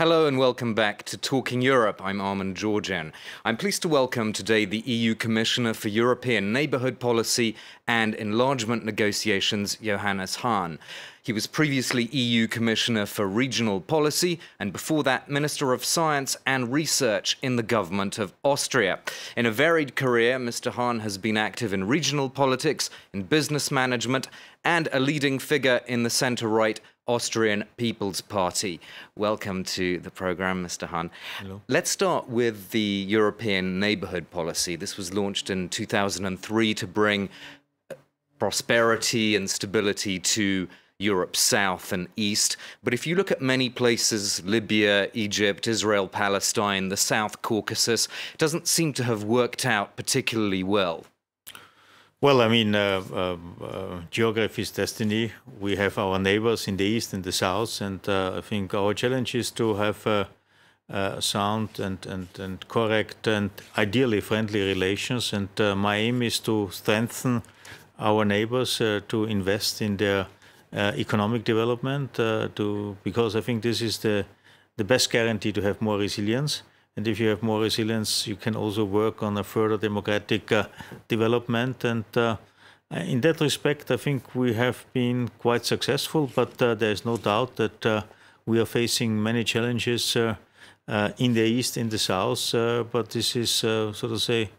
Hello and welcome back to Talking Europe. I'm Armen Georgian. I'm pleased to welcome today the EU Commissioner for European Neighbourhood Policy and Enlargement Negotiations, Johannes Hahn. He was previously EU Commissioner for Regional Policy and before that Minister of Science and Research in the government of Austria. In a varied career, Mr. Hahn has been active in regional politics, in business management, and a leading figure in the centre right Austrian People's Party. Welcome to the programme, Mr. Hahn. Hello. Let's start with the European Neighbourhood Policy. This was launched in 2003 to bring uh, prosperity and stability to Europe south and east. But if you look at many places, Libya, Egypt, Israel, Palestine, the South Caucasus, it doesn't seem to have worked out particularly well. Well, I mean, uh, uh, uh, geography is destiny. We have our neighbors in the east and the south, and uh, I think our challenge is to have uh, uh, sound and, and, and correct and ideally friendly relations. And my aim is to strengthen our neighbors to invest in their economic development, to because I think this is the the best guarantee to have more resilience. And if you have more resilience, you can also work on a further democratic uh, development. And uh, in that respect, I think we have been quite successful, but uh, there is no doubt that uh, we are facing many challenges uh, uh, in the east, in the south. but this is, so to say,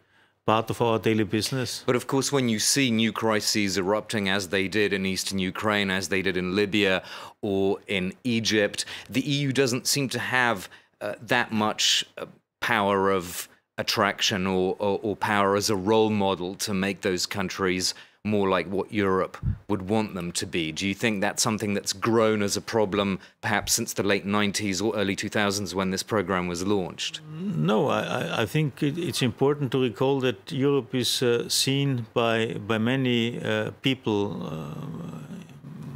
part of our daily business. But of course, when you see new crises erupting as they did in eastern Ukraine, as they did in Libya or in Egypt, the EU doesn't seem to have uh, that much uh, power of attraction or, or, or, power as a role model to make those countries more like what Europe would want them to be? Do you think that's something that's grown as a problem perhaps since the late 90s or early 2000s when this program was launched? No, I, I think it's important to recall that Europe is uh, seen by, by many uh, people, uh,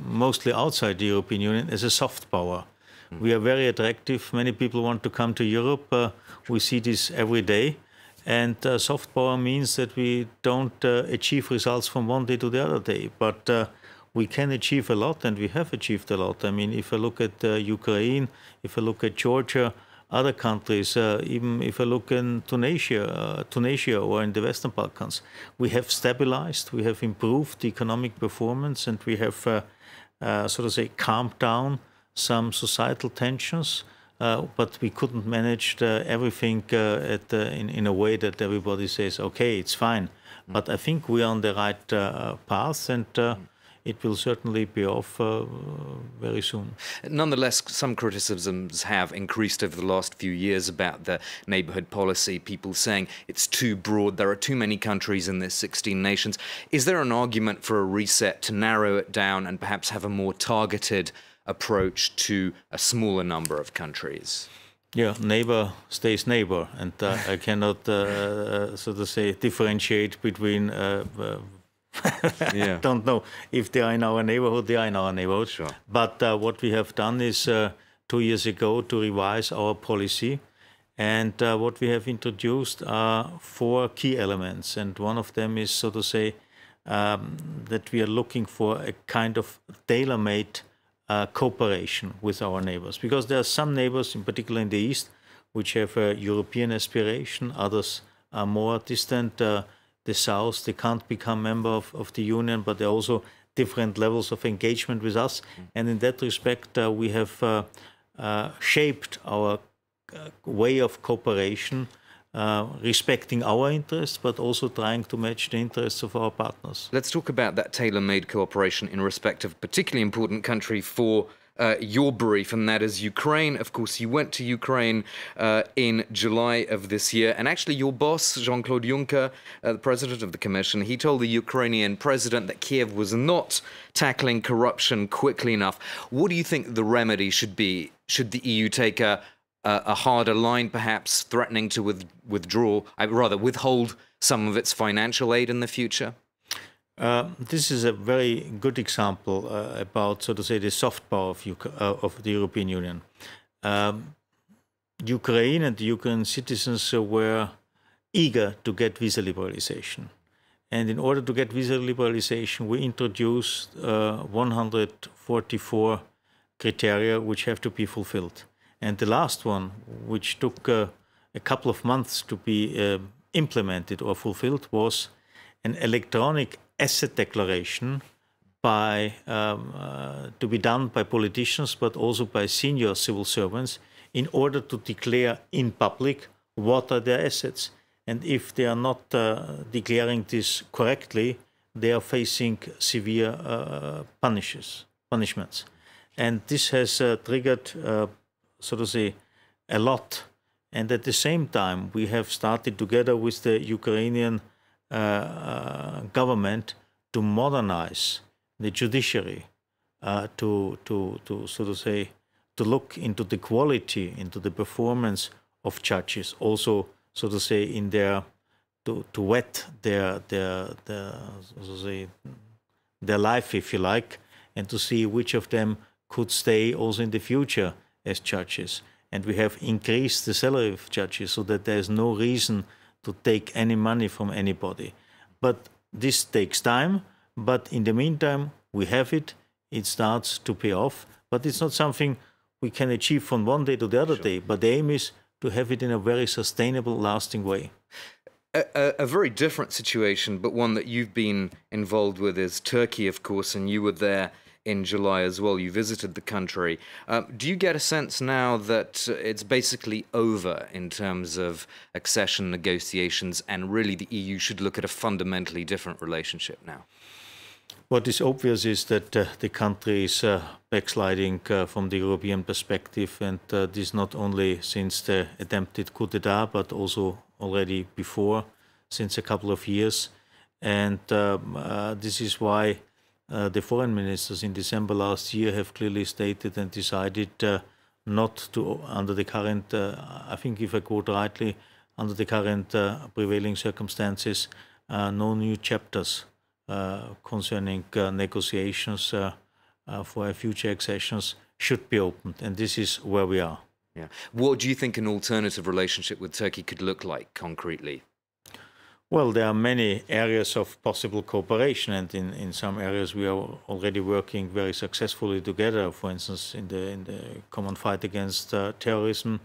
mostly outside the European Union, as a soft power. We are very attractive. Many people want to come to Europe. Uh, we see this every day. And uh, soft power means that we don't uh, achieve results from one day to the other day. But uh, we can achieve a lot, and we have achieved a lot. I mean, if I look at uh, Ukraine, if I look at Georgia, other countries, uh, even if I look in Tunisia, Tunisia or in the Western Balkans, we have stabilized, we have improved the economic performance, and we have, so to say, calmed down some societal tensions, uh, but we couldn't manage the, everything uh, at in, in a way that everybody says, okay, it's fine. Mm. But I think we're on the right uh, path, and uh, mm. it will certainly be off uh, very soon. Nonetheless, some criticisms have increased over the last few years about the neighbourhood policy. People saying it's too broad, there are too many countries in this 16 nations. Is there an argument for a reset to narrow it down and perhaps have a more targeted approach to a smaller number of countries. Yeah, neighbor stays neighbor, and uh, I cannot, uh, uh, so to say, differentiate between. Uh, uh yeah. don't know if they are in our neighborhood. They are in our neighborhood. Sure. But uh, what we have done is two years ago to revise our policy, and what we have introduced are four key elements, and one of them is, so to say, um, that we are looking for a kind of tailor-made uh, cooperation with our neighbors. Because there are some neighbors, in particular in the east, which have a European aspiration. Others are more distant. Uh, the south, they can't become member of, of the union, but there are also different levels of engagement with us. Mm. And in that respect, uh, we have uh, uh, shaped our uh, way of cooperation uh, respecting our interests, but also trying to match the interests of our partners. Let's talk about that tailor made cooperation in respect of a particularly important country for. Uh, your brief, and that is Ukraine. Of course, you went to Ukraine uh, in July of this year, and actually, your boss, Jean Claude Juncker, uh, the president of the Commission, he told the Ukrainian president that Kiev was not tackling corruption quickly enough. What do you think the remedy should be? Should the EU take a a harder line, perhaps threatening to with, withdraw, I rather withhold some of its financial aid in the future? Uh, this is a very good example uh, about, so to say, the soft power of, uh, of the European Union. Um, Ukraine and the Ukrainian citizens were eager to get visa liberalization. And in order to get visa liberalization, we introduced uh, 144 criteria which have to be fulfilled. And the last one, which took uh, a couple of months to be uh, implemented or fulfilled, was an electronic asset declaration by um, uh, to be done by politicians, but also by senior civil servants, in order to declare in public what are their assets. And if they are not uh, declaring this correctly, they are facing severe uh, punishes, punishments. And this has uh, triggered, uh, so to say, a lot. And at the same time, we have started together with the Ukrainian uh, uh, government to modernize the judiciary, to, to, to, so to say, to look into the quality, into the performance of judges, also, so to say, in their to, to wet their their their so to say, their life, if you like, and to see which of them could stay also in the future as judges. And we have increased the salary of judges so that there is no reason to take any money from anybody. But this takes time. But in the meantime, we have it. It starts to pay off. But it's not something we can achieve from one day to the other sure. day. But the aim is to have it in a very sustainable, lasting way. A, a, very different situation, but one that you've been involved with is Turkey, of course, and you were there in July as well. You visited the country. Um, do you get a sense now that it's basically over in terms of accession negotiations and really the EU should look at a fundamentally different relationship now? What is obvious is that uh, the country is uh, backsliding uh, from the European perspective, and uh, this not only since the attempted coup d'etat, but also already before, since a couple of years. And um, uh, this is why uh, the foreign ministers in December last year have clearly stated and decided uh, not to, under the current, uh, I think if I quote rightly, under the current uh, prevailing circumstances, uh, no new chapters concerning negotiations for future accessions should be opened. And this is where we are. Yeah. What do you think an alternative relationship with Turkey could look like concretely? Well, there are many areas of possible cooperation, and in, in some areas we are already working very successfully together. For instance, in the in the common fight against uh, terrorism,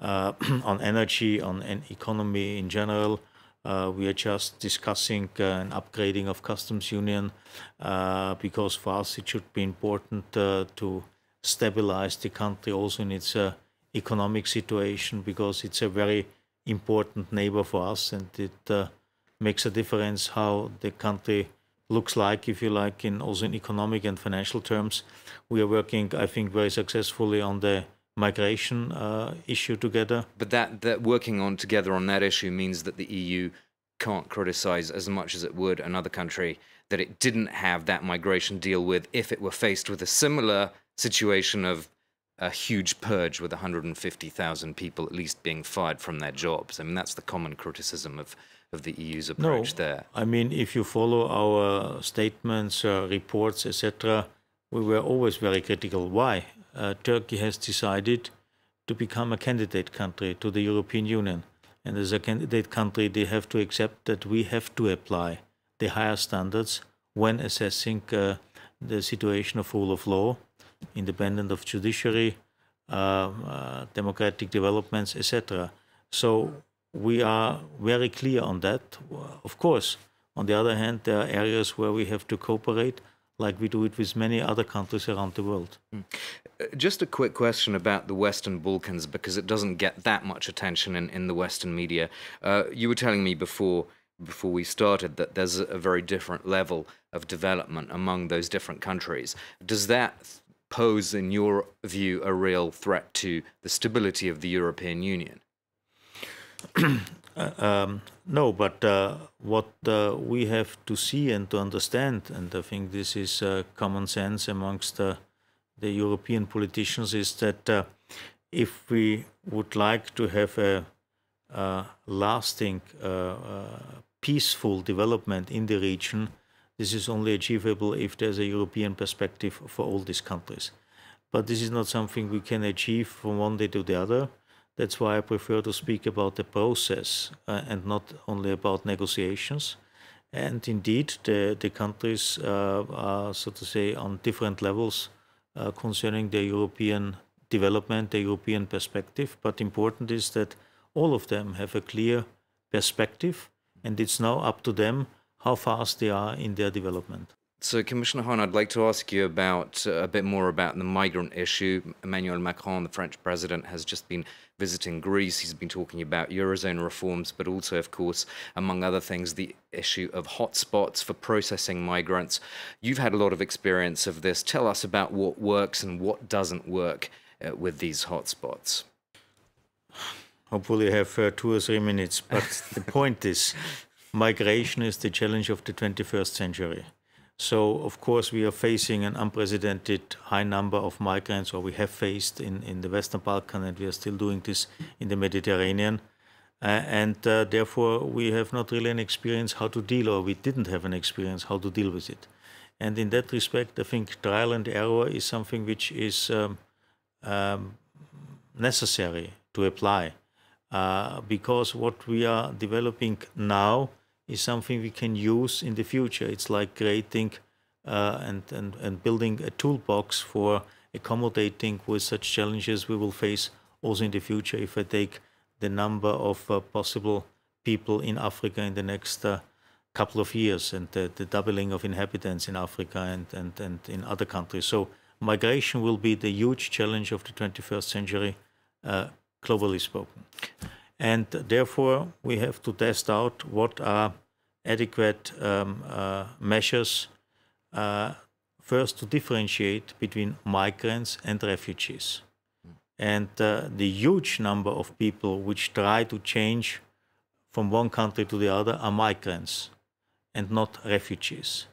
uh, on energy, on an economy in general. Uh, we are just discussing uh, an upgrading of customs union uh, because for us it should be important uh, to stabilize the country also in its economic situation because it's a very important neighbor for us, and it uh, makes a difference how the country looks like, if you like, in also in economic and financial terms. We are working, I think, very successfully on the migration uh, issue together. But that that working on together on that issue means that the EU can't criticize as much as it would another country that it didn't have that migration deal with if it were faced with a similar situation of a huge purge with 150,000 people at least being fired from their jobs. I mean, that's the common criticism of, of the EU's approach no, there. I mean, if you follow our statements, uh, reports, etc., we were always very critical. Why? Uh, Turkey has decided to become a candidate country to the European Union. And as a candidate country, they have to accept that we have to apply the higher standards when assessing uh, the situation of rule of law independent of judiciary, uh, uh, democratic developments, etc. So we are very clear on that. Of course, on the other hand, there are areas where we have to cooperate, like we do it with many other countries around the world. Mm. Just a quick question about the Western Balkans, because it doesn't get that much attention in, in the Western media. Uh, you were telling me before before we started that there's a very different level of development among those different countries. Does that pose, in your view, a real threat to the stability of the European Union? uh, um, no, but uh, what uh, we have to see and to understand, and I think this is uh, common sense amongst the European politicians, is that uh, if we would like to have a, a lasting, uh, peaceful development in the region, this is only achievable if there's a European perspective for all these countries. But this is not something we can achieve from one day to the other. That's why I prefer to speak about the process uh, and not only about negotiations. And indeed, the, the countries uh, are, so to say, on different levels uh, concerning the European development, the European perspective. But important is that all of them have a clear perspective, and it's now up to them how fast they are in their development. So, Commissioner Hahn, I'd like to ask you about uh, a bit more about the migrant issue. Emmanuel Macron, the French president, has just been visiting Greece. He's been talking about Eurozone reforms, but also, of course, among other things, the issue of hotspots for processing migrants. You've had a lot of experience of this. Tell us about what works and what doesn't work uh, with these hotspots. Hopefully, I have uh, two or three minutes, but the point is migration is the challenge of the 21st century. So, of course, we are facing an unprecedented high number of migrants, or we have faced in, in the Western Balkan, and we are still doing this in the Mediterranean. Uh, and uh, therefore, we have not really an experience how to deal, or we didn't have an experience how to deal with it. And in that respect, I think trial and error is something which is um, um, necessary to apply. Uh, because what we are developing now is something we can use in the future. It's like creating uh, and, and, and building a toolbox for accommodating with such challenges we will face also in the future. If I take the number of uh, possible people in Africa in the next uh, couple of years and the, the, doubling of inhabitants in Africa and, and, and in other countries. So migration will be the huge challenge of the 21st century, uh, globally spoken. And therefore, we have to test out what are adequate um, uh, measures uh, first to differentiate between migrants and refugees. And uh, the huge number of people which try to change from one country to the other are migrants and not refugees.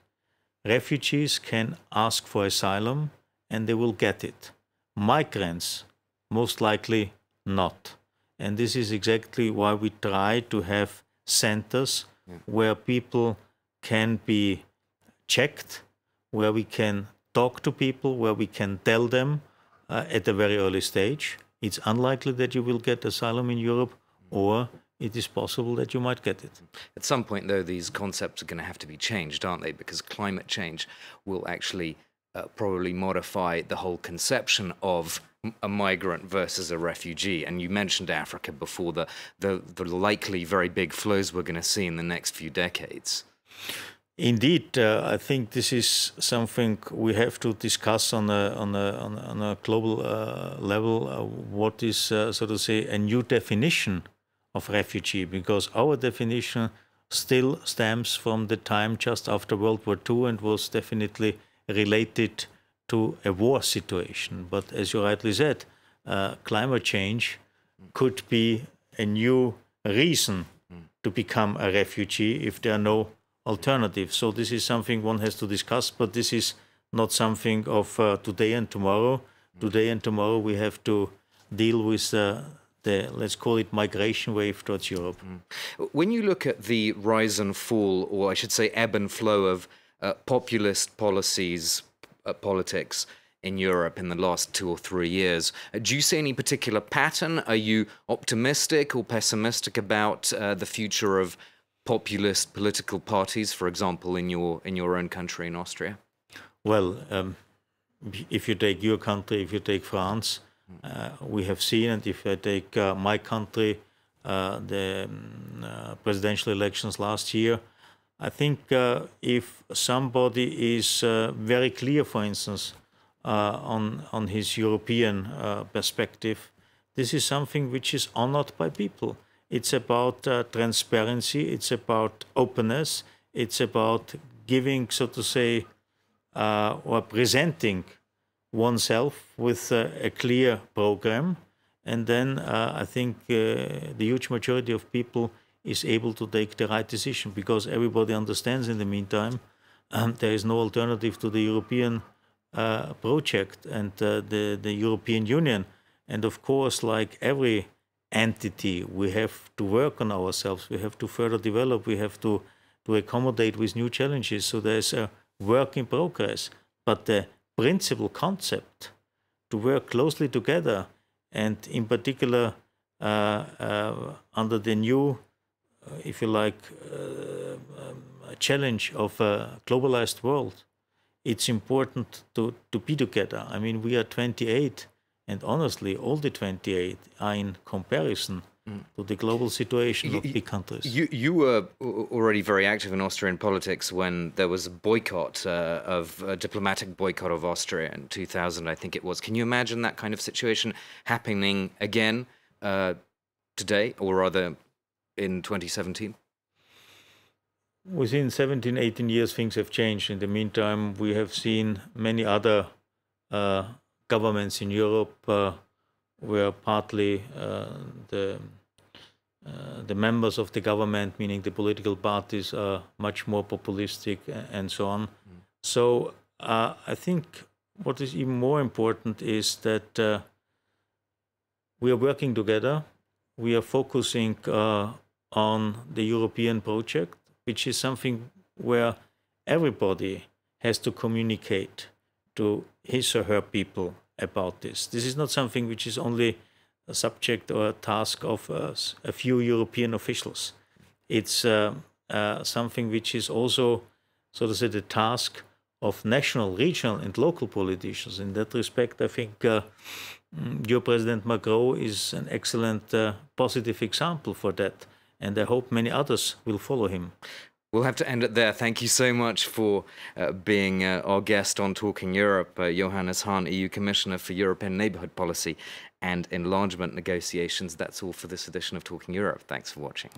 Refugees can ask for asylum and they will get it. Migrants, most likely not. And this is exactly why we try to have centers yeah. where people can be checked, where we can talk to people, where we can tell them uh, at a very early stage. It's unlikely that you will get asylum in Europe, or it is possible that you might get it. At some point, though, these concepts are going to have to be changed, aren't they? Because climate change will actually uh, probably modify the whole conception of a migrant versus a refugee. And you mentioned Africa before, the, the, the likely very big flows we're going to see in the next few decades. Indeed, uh, I think this is something we have to discuss on a on a on a global uh, level. Uh, what is, uh, so to say, a new definition of refugee? Because our definition still stems from the time just after World War II and was definitely related to a war situation. But as you rightly said, uh, climate change could be a new reason to become a refugee if there are no alternatives. So this is something one has to discuss, but this is not something of uh, today and tomorrow. Today and tomorrow we have to deal with uh, the, let's call it migration wave towards Europe. When you look at the rise and fall, or I should say ebb and flow of uh, populist policies uh, politics in Europe in the last two or three years. Uh, do you see any particular pattern? Are you optimistic or pessimistic about uh, the future of populist political parties, for example, in your in your own country in Austria? Well, um, if you take your country, if you take France, uh, we have seen, and if I take uh, my country, uh, the um, presidential elections last year, I think uh, if somebody is uh, very clear, for instance, uh, on on his European uh, perspective, this is something which is honored by people. It's about uh, transparency. It's about openness. It's about giving, so to say, or presenting oneself with a clear program, and then I think the huge majority of people is able to take the right decision because everybody understands in the meantime um, there is no alternative to the European uh, project and uh, the, the European Union. And of course, like every entity, we have to work on ourselves, we have to further develop, we have to, to accommodate with new challenges. So there's a work in progress. But the principal concept to work closely together and in particular uh, uh under the new if you like, uh, um, a challenge of a globalized world, it's important to, to be together. I mean, we are 28 And honestly, all the 28 are in comparison to the global situation of big countries. You, you were already very active in Austrian politics when there was a boycott uh, of a diplomatic boycott of Austria in 2000, I think it was. Can you imagine that kind of situation happening again uh, today, or rather in 2017? Within 17, 18 years, things have changed. In the meantime, we have seen many other uh, governments in Europe uh, where partly uh, the uh, the members of the government, meaning the political parties, are much more populistic and so on. Mm. So uh, I think what is even more important is that uh, we are working together. We are focusing uh, on the European project, which is something where everybody has to communicate to his or her people about this. This is not something which is only a subject or a task of uh, a few European officials. It's uh, uh, something which is also, so to say, the task of national, regional, and local politicians. In that respect, I think uh, mm, your President Macron is an excellent uh, positive example for that. And I hope many others will follow him. We'll have to end it there. Thank you so much for uh, being uh, our guest on Talking Europe, uh, Johannes Hahn, EU Commissioner for European Neighbourhood Policy and Enlargement Negotiations. That's all for this edition of Talking Europe. Thanks for watching.